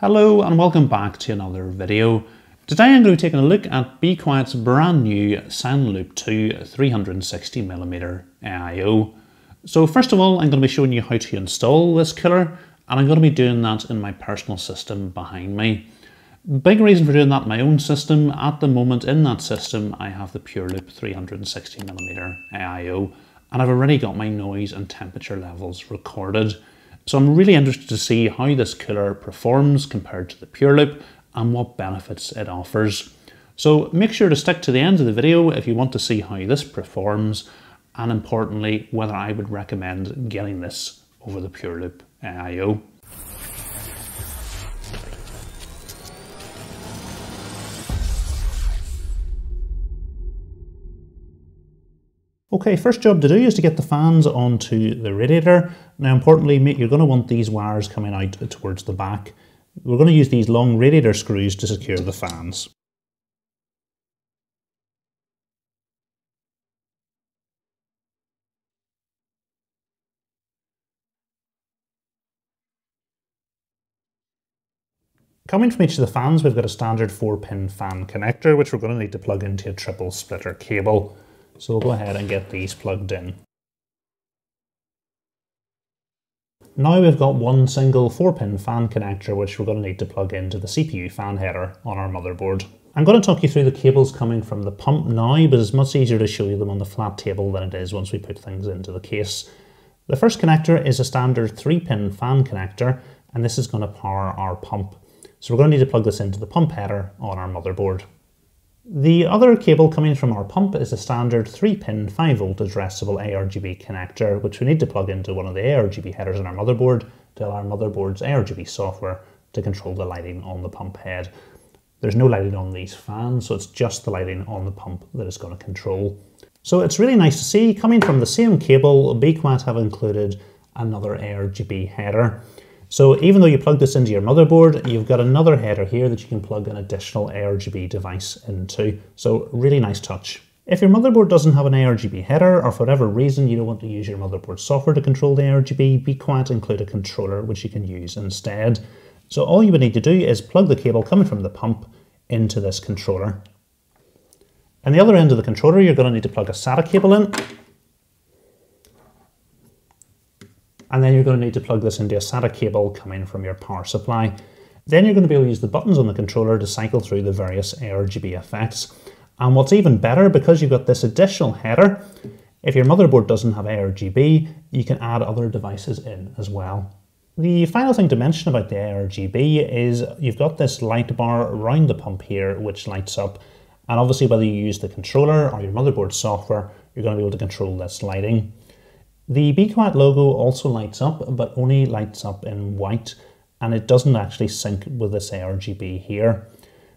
Hello and welcome back to another video. Today I'm going to be taking a look at Be Quiet's brand new Silent Loop 2 360mm AIO. So first of all I'm going to be showing you how to install this killer and I'm going to be doing that in my personal system behind me. Big reason for doing that in my own system, at the moment in that system I have the PureLoop 360mm AIO and I've already got my noise and temperature levels recorded. So I'm really interested to see how this cooler performs compared to the Pure Loop and what benefits it offers. So make sure to stick to the end of the video if you want to see how this performs and importantly whether I would recommend getting this over the Pure Loop AIO. Okay, first job to do is to get the fans onto the radiator. Now importantly, mate, you're going to want these wires coming out towards the back. We're going to use these long radiator screws to secure the fans. Coming from each of the fans, we've got a standard 4-pin fan connector, which we're going to need to plug into a triple splitter cable. So we'll go ahead and get these plugged in. Now we've got one single 4-pin fan connector which we're going to need to plug into the CPU fan header on our motherboard. I'm going to talk you through the cables coming from the pump now, but it's much easier to show you them on the flat table than it is once we put things into the case. The first connector is a standard 3-pin fan connector, and this is going to power our pump. So we're going to need to plug this into the pump header on our motherboard. The other cable coming from our pump is a standard 3-pin 5V addressable ARGB connector, which we need to plug into one of the ARGB headers on our motherboard to allow our motherboard's ARGB software to control the lighting on the pump head. There's no lighting on these fans, so it's just the lighting on the pump that is going to control. So it's really nice to see, coming from the same cable, BeQuiet have included another ARGB header. So even though you plug this into your motherboard, you've got another header here that you can plug an additional ARGB device into. So really nice touch. If your motherboard doesn't have an ARGB header, or for whatever reason you don't want to use your motherboard software to control the ARGB, be quiet include a controller which you can use instead. So all you would need to do is plug the cable coming from the pump into this controller. And the other end of the controller, you're going to need to plug a SATA cable in. And then you're going to need to plug this into a SATA cable coming from your power supply. Then you're going to be able to use the buttons on the controller to cycle through the various ARGB effects. And what's even better, because you've got this additional header, if your motherboard doesn't have ARGB, you can add other devices in as well. The final thing to mention about the ARGB is you've got this light bar around the pump here which lights up and obviously whether you use the controller or your motherboard software you're going to be able to control this lighting. The BeQuiet logo also lights up, but only lights up in white, and it doesn't actually sync with this RGB here.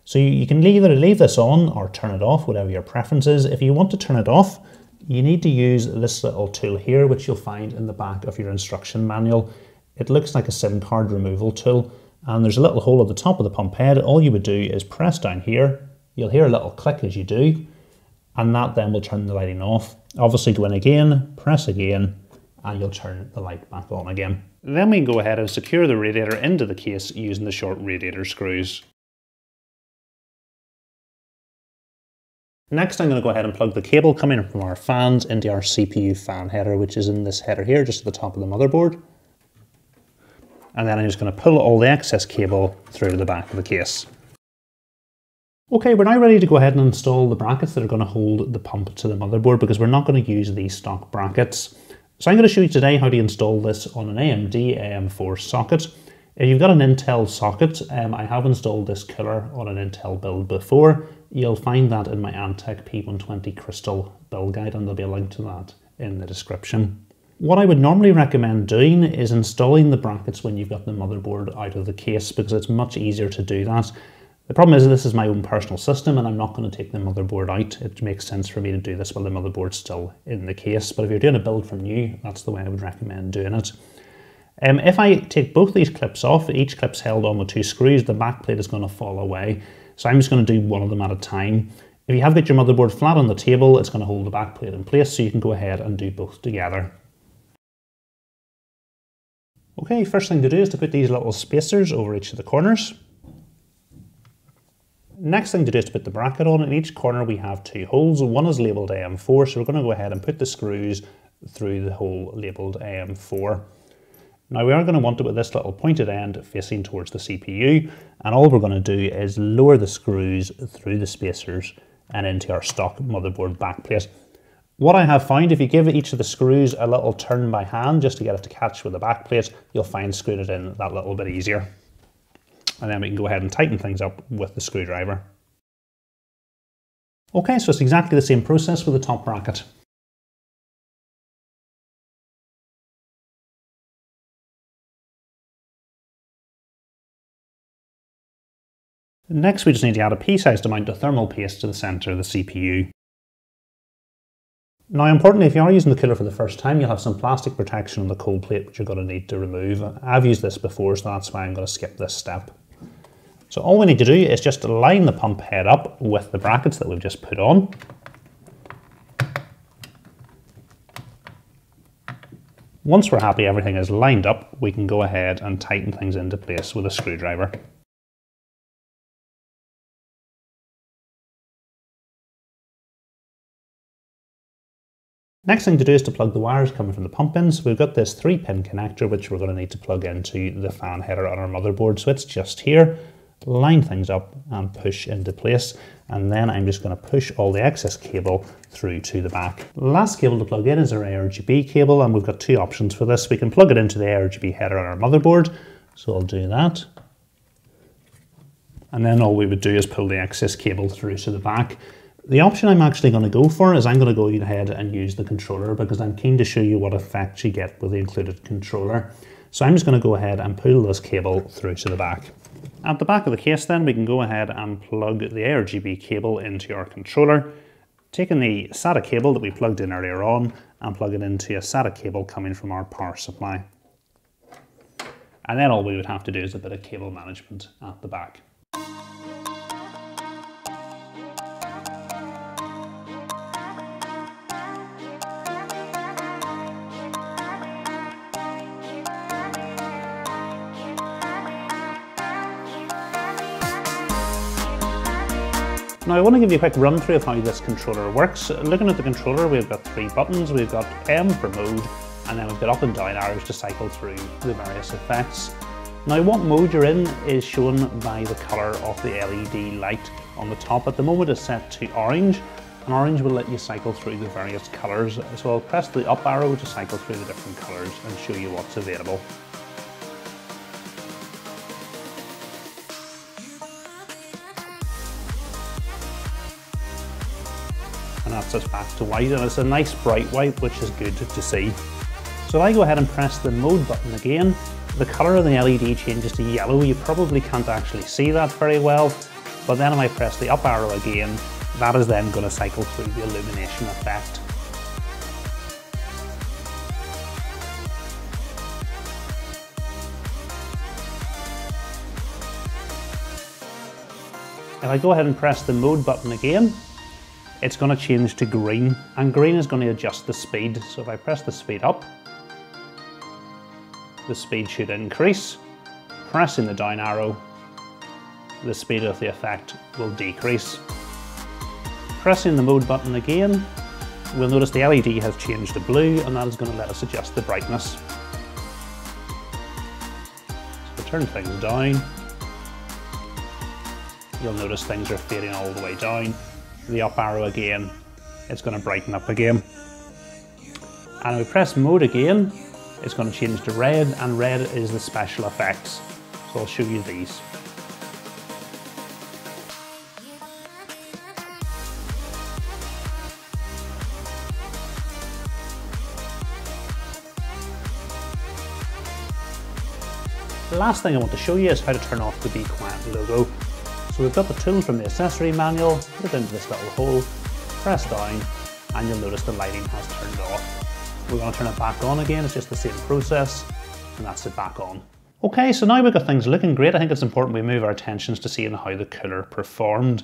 So you can either leave this on or turn it off, whatever your preference is. If you want to turn it off, you need to use this little tool here, which you'll find in the back of your instruction manual. It looks like a SIM card removal tool, and there's a little hole at the top of the pump head. All you would do is press down here. You'll hear a little click as you do, and that then will turn the lighting off. Obviously go in again, press again, and you'll turn the light back on again. Then we can go ahead and secure the radiator into the case using the short radiator screws. Next I'm going to go ahead and plug the cable coming from our fans into our CPU fan header which is in this header here just at the top of the motherboard. And then I'm just going to pull all the excess cable through to the back of the case. Okay, we're now ready to go ahead and install the brackets that are going to hold the pump to the motherboard because we're not going to use these stock brackets. So I'm going to show you today how to install this on an AMD AM4 socket. If you've got an Intel socket, um, I have installed this killer on an Intel build before. You'll find that in my Antec P120 Crystal build guide and there'll be a link to that in the description. What I would normally recommend doing is installing the brackets when you've got the motherboard out of the case because it's much easier to do that. The problem is this is my own personal system and I'm not going to take the motherboard out. It makes sense for me to do this while the motherboard's still in the case. But if you're doing a build from new, that's the way I would recommend doing it. Um, if I take both these clips off, each clip's held on with two screws, the back plate is going to fall away. So I'm just going to do one of them at a time. If you have got your motherboard flat on the table, it's going to hold the back plate in place so you can go ahead and do both together. Okay, first thing to do is to put these little spacers over each of the corners. Next thing to do is to put the bracket on. In each corner we have two holes. One is labelled AM4, so we're going to go ahead and put the screws through the hole labelled AM4. Now we are going to want it with this little pointed end facing towards the CPU and all we're going to do is lower the screws through the spacers and into our stock motherboard backplate. What I have found, if you give each of the screws a little turn by hand just to get it to catch with the backplate, you'll find screwing it in that little bit easier. And then we can go ahead and tighten things up with the screwdriver. Okay, so it's exactly the same process with the top bracket. Next, we just need to add a pea-sized amount of thermal paste to the centre of the CPU. Now importantly, if you are using the cooler for the first time, you'll have some plastic protection on the cold plate which you're going to need to remove. I've used this before, so that's why I'm going to skip this step. So all we need to do is just line the pump head up with the brackets that we've just put on. Once we're happy everything is lined up, we can go ahead and tighten things into place with a screwdriver. Next thing to do is to plug the wires coming from the pump in. So we've got this three pin connector which we're going to need to plug into the fan header on our motherboard. So it's just here, line things up and push into place. And then I'm just going to push all the excess cable through to the back. Last cable to plug in is our ARGB cable and we've got two options for this. We can plug it into the ARGB header on our motherboard. So I'll do that. And then all we would do is pull the excess cable through to the back. The option I'm actually going to go for is I'm going to go ahead and use the controller because I'm keen to show you what effect you get with the included controller. So I'm just going to go ahead and pull this cable through to the back. At the back of the case then we can go ahead and plug the ARGB cable into our controller, taking the SATA cable that we plugged in earlier on and plug it into a SATA cable coming from our power supply. And then all we would have to do is a bit of cable management at the back. Now I want to give you a quick run through of how this controller works. Looking at the controller we've got three buttons. We've got M for mode and then we've got up and down arrows to cycle through the various effects. Now what mode you're in is shown by the colour of the LED light on the top. At the moment it's set to orange and orange will let you cycle through the various colours. So I'll press the up arrow to cycle through the different colours and show you what's available. That's us back to white and it's a nice bright white which is good to see. So if I go ahead and press the mode button again, the colour of the LED changes to yellow. You probably can't actually see that very well, but then if I press the up arrow again, that is then going to cycle through the illumination effect. If I go ahead and press the mode button again, it's going to change to green and green is going to adjust the speed. So if I press the speed up, the speed should increase. Pressing the down arrow, the speed of the effect will decrease. Pressing the mode button again, we'll notice the LED has changed to blue and that is going to let us adjust the brightness. So turn things down, you'll notice things are fading all the way down the up arrow again, it's going to brighten up again. And if we press mode again, it's going to change to red, and red is the special effects. So I'll show you these. The last thing I want to show you is how to turn off the Be Quiet logo. So we've got the tool from the accessory manual, put it into this little hole, press down, and you'll notice the lighting has turned off. We're going to turn it back on again, it's just the same process, and that's it back on. Okay, so now we've got things looking great. I think it's important we move our attentions to seeing how the cooler performed.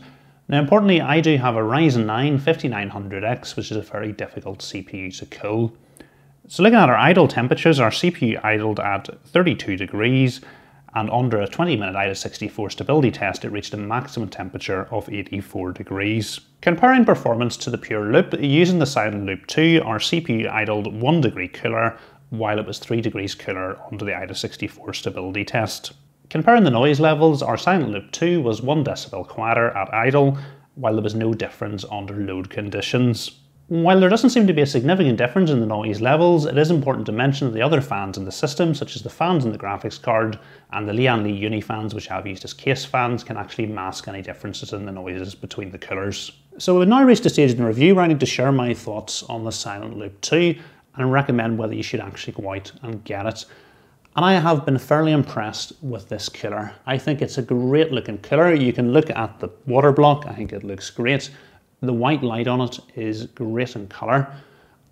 Now importantly, I do have a Ryzen 9 5900X, which is a very difficult CPU to cool. So looking at our idle temperatures, our CPU idled at 32 degrees and under a 20 minute AIDA64 stability test it reached a maximum temperature of 84 degrees. Comparing performance to the pure loop, using the Silent Loop 2 our CPU idled 1 degree cooler while it was 3 degrees cooler under the AIDA64 stability test. Comparing the noise levels, our Silent Loop 2 was 1 decibel quieter at idle while there was no difference under load conditions. While there doesn't seem to be a significant difference in the noise levels, it is important to mention the other fans in the system, such as the fans in the graphics card and the Lian Li Uni fans, which I've used as case fans, can actually mask any differences in the noises between the coolers. So we've now reached the stage in the review where I need to share my thoughts on the Silent Loop 2 and recommend whether you should actually go out and get it. And I have been fairly impressed with this cooler. I think it's a great looking cooler. You can look at the water block, I think it looks great. The white light on it is great in colour.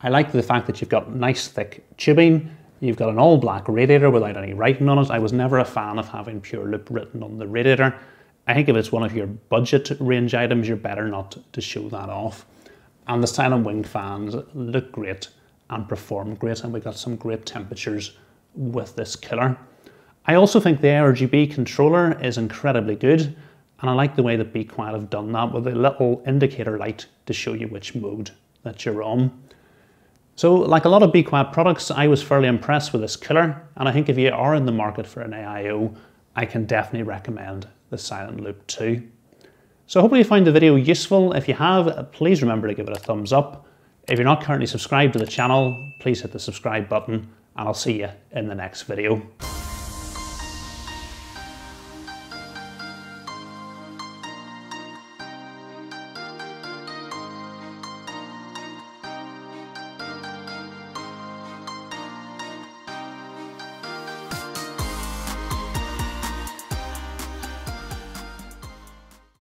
I like the fact that you've got nice thick tubing, you've got an all black radiator without any writing on it. I was never a fan of having pure loop written on the radiator. I think if it's one of your budget range items, you're better not to show that off. And the silent wing fans look great and perform great, and we got some great temperatures with this killer. I also think the ARGB controller is incredibly good. And I like the way that Be Quiet have done that with a little indicator light to show you which mode that you're on. So like a lot of Be Quiet products, I was fairly impressed with this killer. And I think if you are in the market for an AIO, I can definitely recommend the Silent Loop 2. So hopefully you find the video useful. If you have, please remember to give it a thumbs up. If you're not currently subscribed to the channel, please hit the subscribe button and I'll see you in the next video.